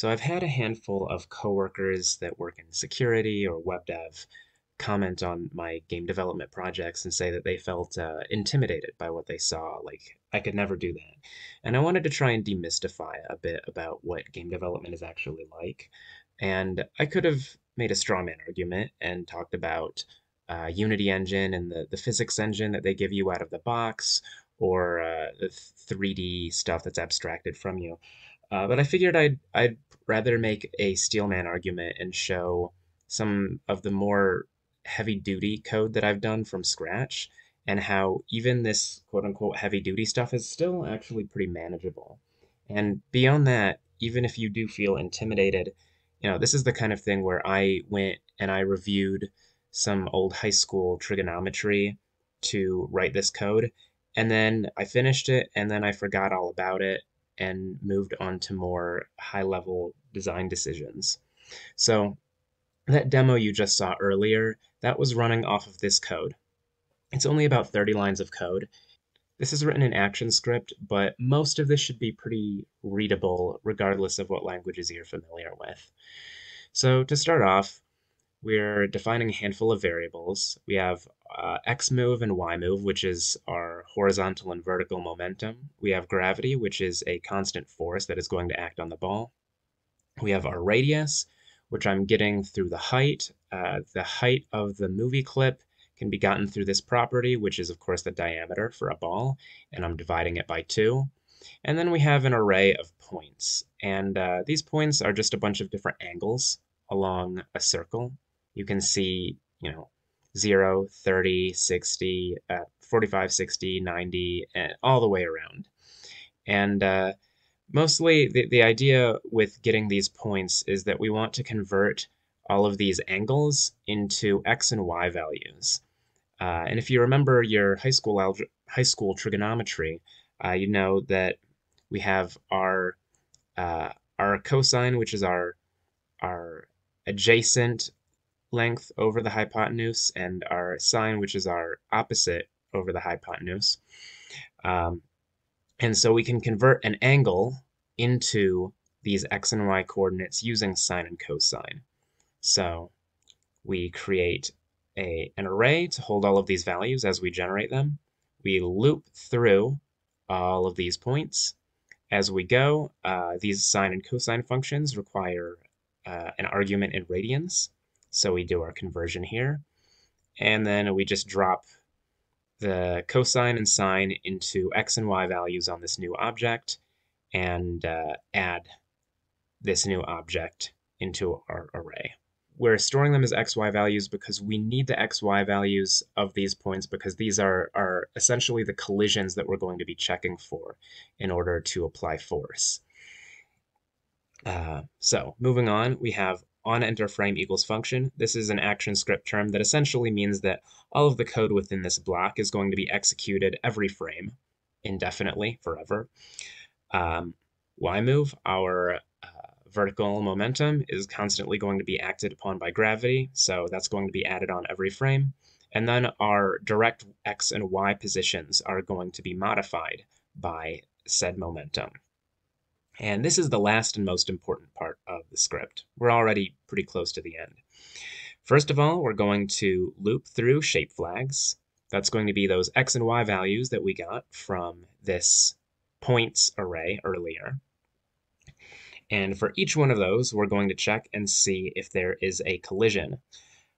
So I've had a handful of coworkers that work in security or web dev comment on my game development projects and say that they felt uh, intimidated by what they saw. Like, I could never do that. And I wanted to try and demystify a bit about what game development is actually like. And I could have made a straw man argument and talked about uh, Unity engine and the, the physics engine that they give you out of the box, or uh, the 3D stuff that's abstracted from you. Uh, but I figured I'd I'd rather make a steelman argument and show some of the more heavy duty code that I've done from scratch and how even this quote unquote heavy duty stuff is still actually pretty manageable. And beyond that, even if you do feel intimidated, you know, this is the kind of thing where I went and I reviewed some old high school trigonometry to write this code. And then I finished it and then I forgot all about it and moved on to more high level design decisions. So that demo you just saw earlier, that was running off of this code. It's only about 30 lines of code. This is written in ActionScript, but most of this should be pretty readable regardless of what languages you're familiar with. So to start off, we're defining a handful of variables. We have uh, x move and y move, which is our horizontal and vertical momentum. We have gravity, which is a constant force that is going to act on the ball. We have our radius, which I'm getting through the height. Uh, the height of the movie clip can be gotten through this property, which is of course the diameter for a ball, and I'm dividing it by two. And then we have an array of points, and uh, these points are just a bunch of different angles along a circle you can see, you know, 0, 30, 60, uh, 45, 60, 90, and all the way around. And uh, mostly the, the idea with getting these points is that we want to convert all of these angles into x and y values. Uh, and if you remember your high school high school trigonometry, uh, you know that we have our uh, our cosine, which is our our adjacent length over the hypotenuse and our sine, which is our opposite over the hypotenuse. Um, and so we can convert an angle into these x and y coordinates using sine and cosine. So we create a, an array to hold all of these values as we generate them. We loop through all of these points. As we go, uh, these sine and cosine functions require uh, an argument in radians. So we do our conversion here. And then we just drop the cosine and sine into x and y values on this new object and uh, add this new object into our array. We're storing them as xy values because we need the xy values of these points because these are, are essentially the collisions that we're going to be checking for in order to apply force. Uh, so moving on, we have on enter frame equals function. This is an ActionScript term that essentially means that all of the code within this block is going to be executed every frame indefinitely, forever. Um, y move, our uh, vertical momentum, is constantly going to be acted upon by gravity, so that's going to be added on every frame. And then our direct x and y positions are going to be modified by said momentum. And this is the last and most important part the script. We're already pretty close to the end. First of all, we're going to loop through shape flags. That's going to be those x and y values that we got from this points array earlier. And for each one of those, we're going to check and see if there is a collision.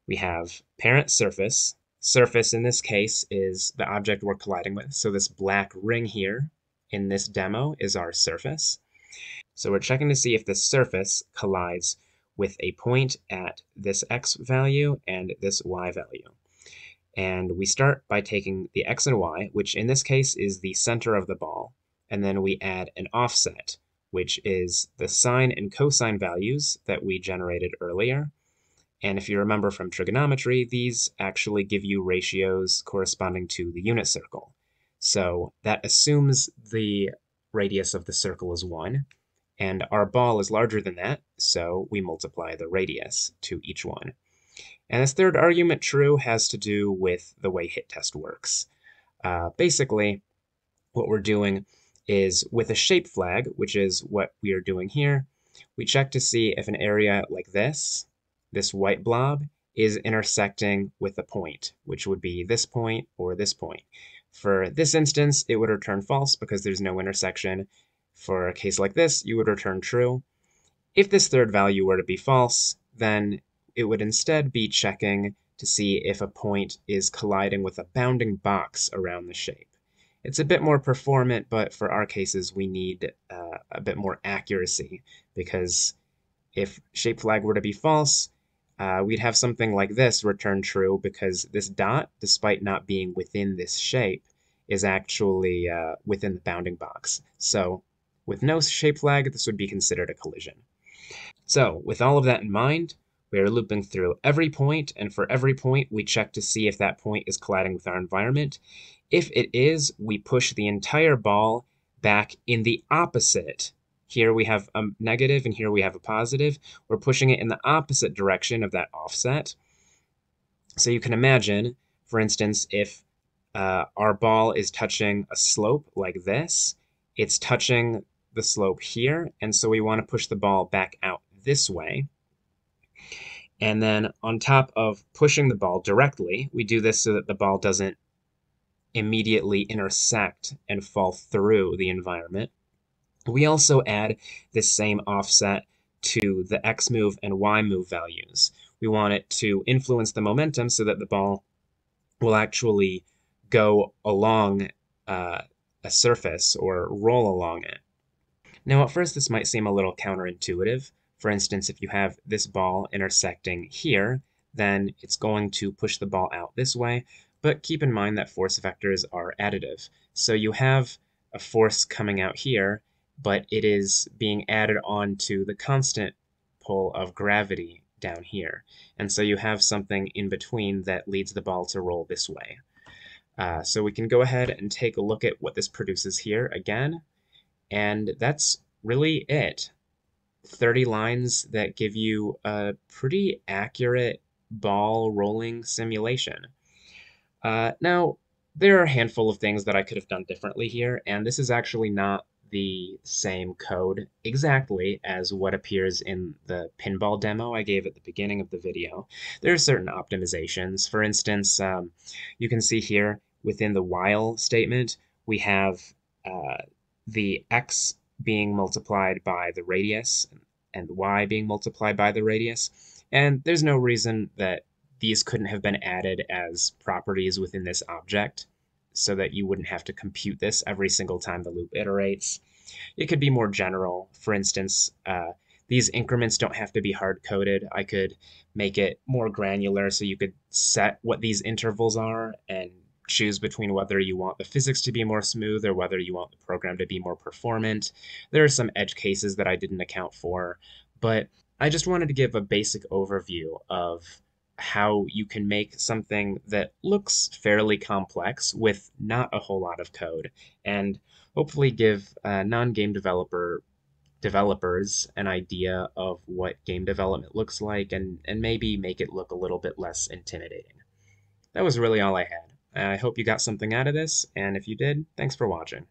We have parent surface. Surface in this case is the object we're colliding with. So this black ring here in this demo is our surface. So we're checking to see if the surface collides with a point at this x value and this y value. And we start by taking the x and y, which in this case is the center of the ball, and then we add an offset, which is the sine and cosine values that we generated earlier. And if you remember from trigonometry, these actually give you ratios corresponding to the unit circle. So that assumes the radius of the circle is 1, and our ball is larger than that, so we multiply the radius to each one. And this third argument, true, has to do with the way hit test works. Uh, basically, what we're doing is with a shape flag, which is what we are doing here, we check to see if an area like this, this white blob, is intersecting with a point, which would be this point or this point. For this instance, it would return false because there's no intersection. For a case like this, you would return true. If this third value were to be false, then it would instead be checking to see if a point is colliding with a bounding box around the shape. It's a bit more performant, but for our cases, we need uh, a bit more accuracy because if shape flag were to be false, uh, we'd have something like this return true because this dot, despite not being within this shape, is actually uh, within the bounding box. So with no shape flag, this would be considered a collision. So with all of that in mind, we are looping through every point, and for every point, we check to see if that point is colliding with our environment. If it is, we push the entire ball back in the opposite. Here we have a negative, and here we have a positive. We're pushing it in the opposite direction of that offset. So you can imagine, for instance, if uh, our ball is touching a slope like this, it's touching the slope here, and so we want to push the ball back out this way. And then on top of pushing the ball directly, we do this so that the ball doesn't immediately intersect and fall through the environment. We also add this same offset to the x move and y move values. We want it to influence the momentum so that the ball will actually go along uh, a surface or roll along it. Now, at first, this might seem a little counterintuitive, for instance, if you have this ball intersecting here, then it's going to push the ball out this way. But keep in mind that force vectors are additive. So you have a force coming out here, but it is being added on to the constant pull of gravity down here. And so you have something in between that leads the ball to roll this way. Uh, so we can go ahead and take a look at what this produces here again. And that's really it. 30 lines that give you a pretty accurate ball rolling simulation. Uh, now, there are a handful of things that I could have done differently here, and this is actually not the same code exactly as what appears in the pinball demo I gave at the beginning of the video. There are certain optimizations. For instance, um, you can see here within the while statement, we have uh, the x being multiplied by the radius and y being multiplied by the radius. And there's no reason that these couldn't have been added as properties within this object so that you wouldn't have to compute this every single time the loop iterates. It could be more general. For instance, uh, these increments don't have to be hard coded. I could make it more granular so you could set what these intervals are and choose between whether you want the physics to be more smooth or whether you want the program to be more performant. There are some edge cases that I didn't account for, but I just wanted to give a basic overview of how you can make something that looks fairly complex with not a whole lot of code and hopefully give uh, non-game developer developers an idea of what game development looks like and, and maybe make it look a little bit less intimidating. That was really all I had. I hope you got something out of this, and if you did, thanks for watching.